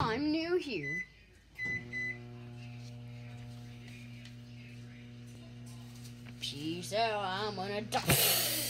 I'm new here. Peace out, I'm gonna die.